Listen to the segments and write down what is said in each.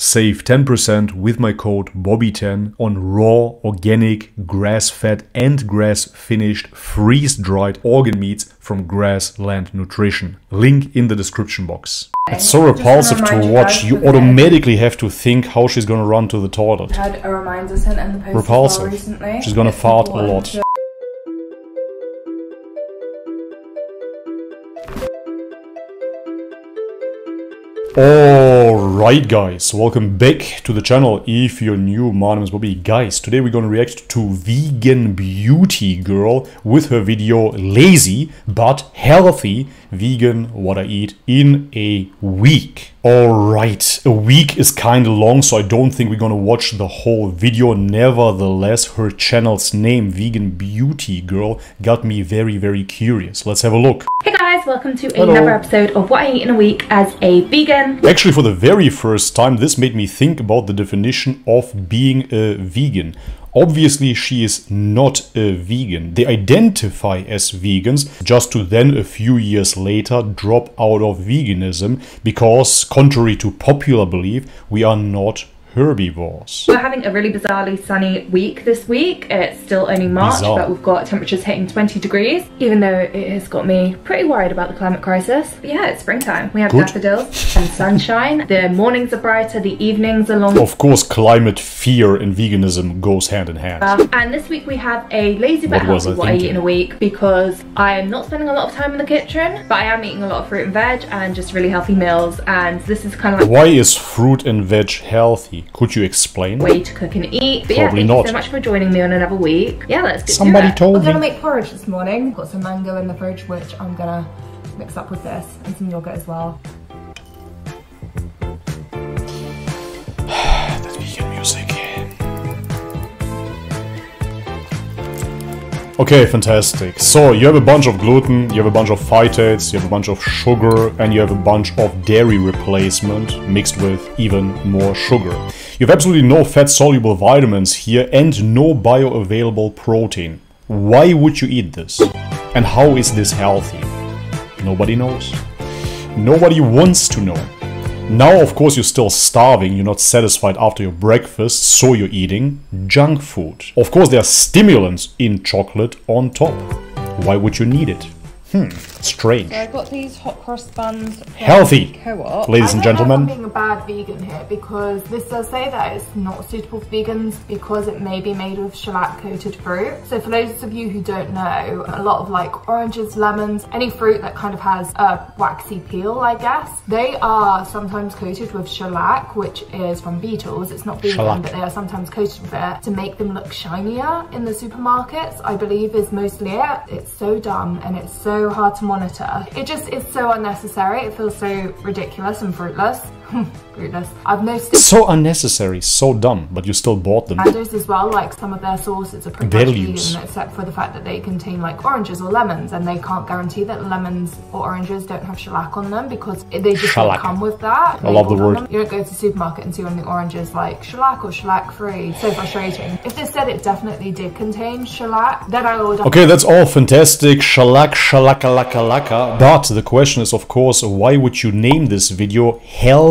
Save 10% with my code BOBBY10 on raw, organic, grass-fed and grass-finished freeze-dried organ meats from Grassland Nutrition. Link in the description box. It's so repulsive to watch. You automatically have to think how she's gonna run to the toilet. Had a reminder sent in the post Repulsive. Recently. She's gonna It's fart a lot. to- oh, Alright guys, welcome back to the channel if you're new, my name is Bobby. Guys, today we're gonna react to Vegan Beauty Girl with her video Lazy but Healthy Vegan What I Eat in a Week. Alright, a week is kinda long so I don't think we're gonna watch the whole video. Nevertheless, her channel's name, Vegan Beauty Girl, got me very very curious. Let's have a look. Hey guys, welcome to Hello. another episode of What I Eat in a Week as a vegan. Actually, for the very first time, this made me think about the definition of being a vegan. Obviously, she is not a vegan. They identify as vegans just to then, a few years later, drop out of veganism because, contrary to popular belief, we are not herbivores. We're having a really bizarrely sunny week this week. It's still only March, Bizarre. but we've got temperatures hitting 20 degrees, even though it has got me pretty worried about the climate crisis. But yeah, it's springtime. We have Good. daffodils and sunshine. The mornings are brighter, the evenings are longer. Of course, climate fear and veganism goes hand in hand. Um, and this week we have a lazy but What was healthy I what I eat in a week because I am not spending a lot of time in the kitchen, but I am eating a lot of fruit and veg and just really healthy meals. And this is kind of like Why is fruit and veg healthy? Could you explain? a way to cook and eat. But yeah, Probably thank not. you so much for joining me on another week. Yeah, let's get Somebody to it. told I'm gonna me. make porridge this morning. Got some mango in the fridge, which I'm gonna mix up with this, and some yogurt as well. Okay, fantastic. So you have a bunch of gluten, you have a bunch of phytates, you have a bunch of sugar, and you have a bunch of dairy replacement mixed with even more sugar. You have absolutely no fat-soluble vitamins here and no bioavailable protein. Why would you eat this? And how is this healthy? Nobody knows. Nobody wants to know. Now, of course, you're still starving, you're not satisfied after your breakfast, so you're eating junk food. Of course, there are stimulants in chocolate on top. Why would you need it? Hmm, strange. I got these hot cross buns. From Healthy, Co-op. ladies and I don't know if gentlemen. I'm being a bad vegan here because this does say that it's not suitable for vegans because it may be made with shellac coated fruit. So for those of you who don't know, a lot of like oranges, lemons, any fruit that kind of has a waxy peel, I guess, they are sometimes coated with shellac, which is from beetles. It's not vegan, Shellac. but they are sometimes coated with it to make them look shinier in the supermarkets. I believe is mostly it. It's so dumb and it's so hard to monitor. It just is so unnecessary. It feels so ridiculous and fruitless. I've noticed it So unnecessary, so dumb, but you still bought them. Others as well, like some of their sauces are pretty Values. vegan, except for the fact that they contain like oranges or lemons, and they can't guarantee that lemons or oranges don't have shellac on them because they just Shellac. don't come with that. I love the word. them. You don't go to the supermarket and see on the oranges like shellac or shellac free. So frustrating. If they said it definitely did contain shellac, then I would. Okay, that's all fantastic. Shalak, shalaka, laka, laka. But the question is, of course, why would you name this video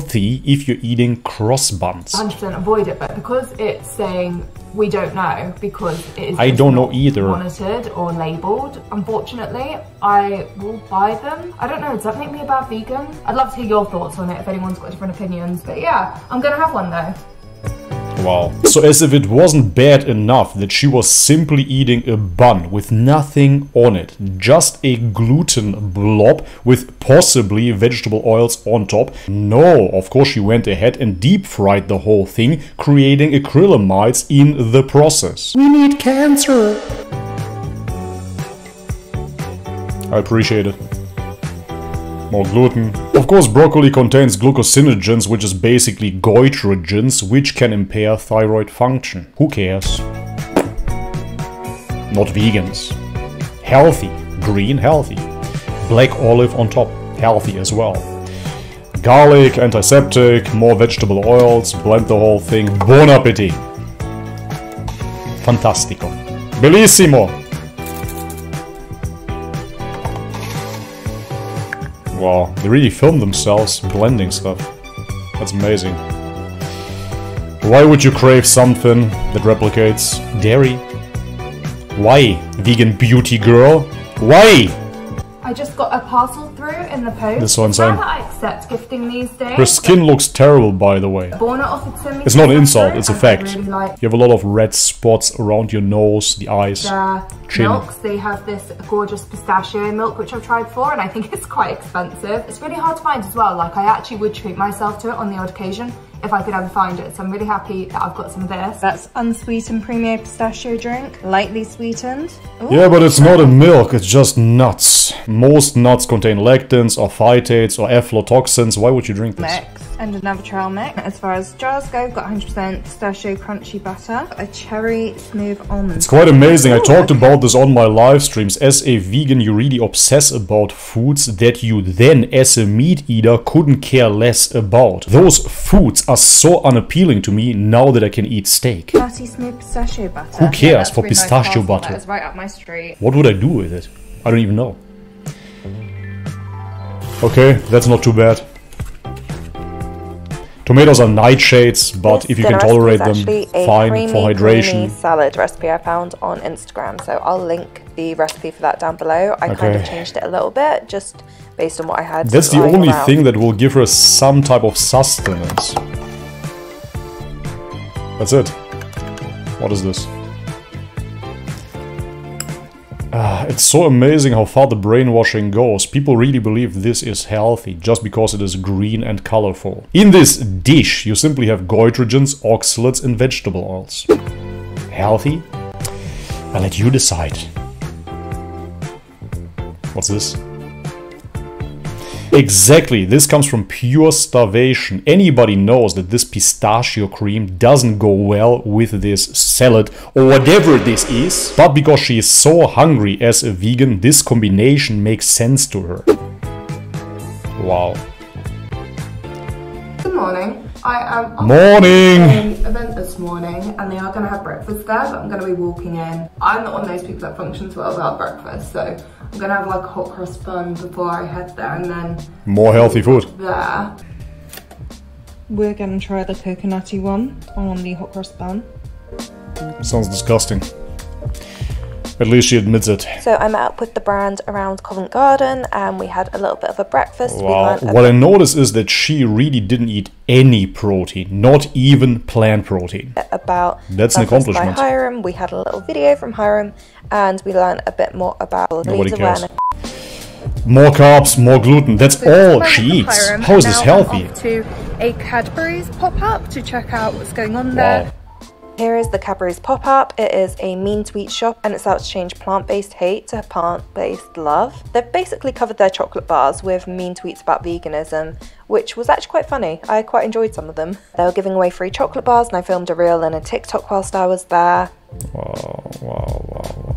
healthy if you're eating cross buns? 100% avoid it, but because it's saying we don't know because it is I don't know either. monitored or labelled. Unfortunately, I will buy them. I don't know, does that make me a bad vegan? I'd love to hear your thoughts on it if anyone's got different opinions. But yeah, I'm gonna have one though. Wow. So as if it wasn't bad enough that she was simply eating a bun with nothing on it, just a gluten blob with possibly vegetable oils on top. No, of course she went ahead and deep fried the whole thing, creating acrylamides in the process. We need cancer. I appreciate it. More gluten. Of course, broccoli contains glucosinogens, which is basically goitrogens, which can impair thyroid function. Who cares? Not vegans. Healthy. Green, healthy. Black olive on top. Healthy as well. Garlic, antiseptic, more vegetable oils, blend the whole thing. Buon appetit! Fantastico. Bellissimo! Wow, they really film themselves blending stuff. That's amazing. Why would you crave something that replicates dairy? Why, vegan beauty girl? Why? I just got a parcel through in the post. This one's insane. Accept gifting these days. Her skin looks terrible, by the way. Borna offered to send It's not an insult, it's a fact. Really like You have a lot of red spots around your nose, the eyes. Chin. milks. They have this gorgeous pistachio milk, which I've tried for, and I think it's quite expensive. It's really hard to find as well. Like I actually would treat myself to it on the odd occasion if I could ever find it. So I'm really happy that I've got some of this. That's unsweetened premier pistachio drink, lightly sweetened. Ooh. Yeah, but it's not a milk, it's just nuts. Most nuts contain lectins or phytates or aflatoxins. Why would you drink this? mix and another trail mix. As far as jars go, got 100% pistachio crunchy butter, a cherry smooth almond. It's quite amazing. I talked okay. about this on my live streams. As a vegan, you really obsess about foods that you then, as a meat eater, couldn't care less about. Those foods are so unappealing to me now that I can eat steak. Nutty smooth pistachio butter. Who cares that's for really pistachio parcel. butter? That was right up my street. What would I do with it? I don't even know. Okay, that's not too bad. Tomatoes are nightshades, but if you can tolerate them, fine creamy, for hydration. salad recipe I found on Instagram, so I'll link the recipe for that down below. I kind of changed it a little bit, just based on what I had. That's the only around. thing that will give her some type of sustenance. That's it. What is this? Ah, it's so amazing how far the brainwashing goes. People really believe this is healthy just because it is green and colorful. In this dish, you simply have goitrogens, oxalates, and vegetable oils. Healthy? I'll let you decide. What's this? Exactly, this comes from pure starvation. Anybody knows that this pistachio cream doesn't go well with this salad or whatever this is. But because she is so hungry as a vegan, this combination makes sense to her. Wow. Good morning. I am on Morning! an event this morning and they are going to have breakfast there, but I'm going to be walking in. I'm not one of those people that functions well without breakfast, so I'm going to have like a hot cross bun before I head there and then More healthy food. there. We're gonna try the coconutty one on the hot cross bun. Sounds disgusting. At least she admits it. So I met up with the brand around Covent Garden, and we had a little bit of a breakfast. We Wow. What I noticed is that she really didn't eat any protein, not even plant protein. about That's an accomplishment. by Hiram. We had a little video from Hiram, and we learned a bit more about Nobody leads cares. awareness. More carbs, more gluten. That's So all this she eats. Hiram, How is and this now I'm healthy? off to a Cadbury's pop-up to check out what's going on there. Here is the Cadbury's pop up. It is a mean tweet shop and it's out to change plant based hate to plant based love. They've basically covered their chocolate bars with mean tweets about veganism, which was actually quite funny. I quite enjoyed some of them. They were giving away free chocolate bars and I filmed a reel and a TikTok whilst I was there. Wow, wow, wow, wow.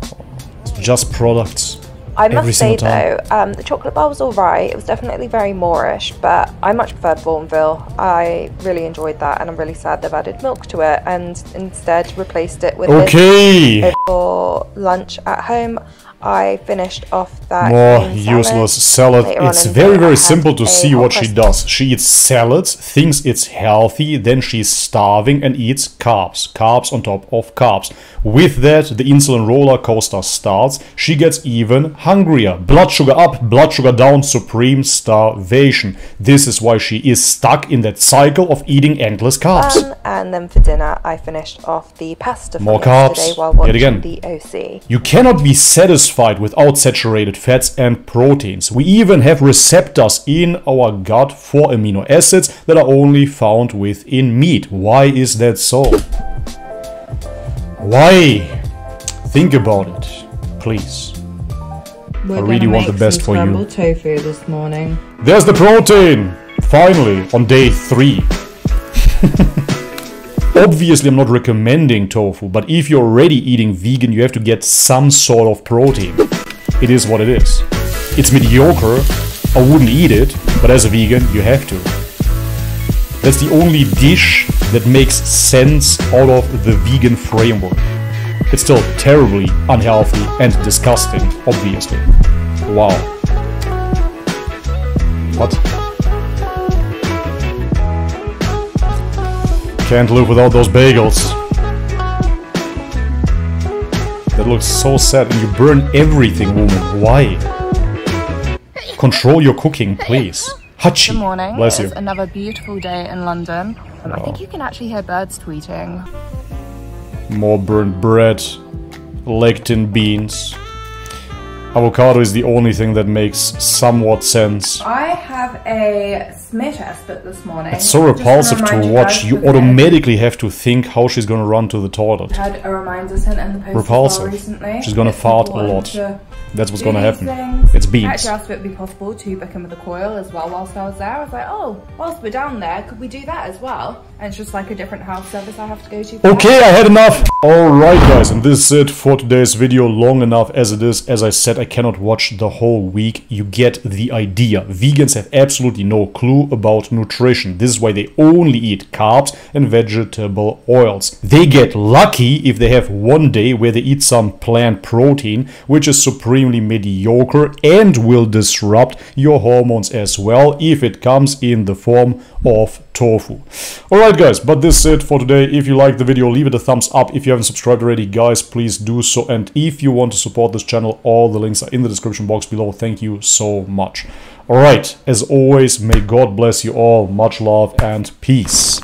Just products. I Every must say though, um, the chocolate bar was alright. It was definitely very moreish, but I much preferred Bournville. I really enjoyed that, and I'm really sad they've added milk to it and instead replaced it with this. Okay. For lunch at home, I finished off that More salad. useless salad. It's very, very simple to see what she does. She eats salads, thinks it's healthy, then she's starving and eats carbs. Carbs on top of carbs. With that, the insulin roller coaster starts. She gets even hungrier. Blood sugar up, blood sugar down, supreme starvation. This is why she is stuck in that cycle of eating endless carbs. Um, and then for dinner, I finished off the pasta More carbs, while yet watching again. the OC. You cannot be satisfied without saturated fats and proteins. We even have receptors in our gut for amino acids that are only found within meat. Why is that so? Why? Think about it, please. We're I really want the best for you. tofu this morning. There's the protein! Finally, on day three. Obviously, I'm not recommending tofu, but if you're already eating vegan, you have to get some sort of protein. It is what it is. It's mediocre. I wouldn't eat it, but as a vegan, you have to. That's the only dish that makes sense out of the vegan framework. It's still terribly unhealthy and disgusting, obviously. Wow. What? Can't live without those bagels. That looks so sad and you burn everything, woman. Why? Control your cooking, please. Hachi. Good morning. Bless you. It's another beautiful day in London. Um, I think you can actually hear birds tweeting. More burnt bread, lectin beans. Avocado is the only thing that makes somewhat sense. I have a smear test this morning. It's so repulsive to watch. You automatically have to think how she's gonna run to the toilet. had a reminder sent in the post Repulsive. recently. She's gonna fart a lot. That's what's gonna happen. things. It's I beans. actually asked if it would be possible to book in with a coil as well whilst I was there. I was like, oh, whilst we're down there, could we do that as well? And it's just like a different house service I have to go to. Okay, I had enough. Alright guys, and this is it for today's video. Long enough as it is. As I said, I cannot watch the whole week. You get the idea. Vegans have absolutely no clue about nutrition. This is why they only eat carbs and vegetable oils. They get lucky if they have one day where they eat some plant protein, which is supremely mediocre and will disrupt your hormones as well if it comes in the form of tofu. Alright guys, but this is it for today. If you liked the video, leave it a thumbs up. If you haven't subscribed already, guys, please do so. And if you want to support this channel, all the links are in the description box below. Thank you so much. Alright, as always, may God bless you all. Much love and peace.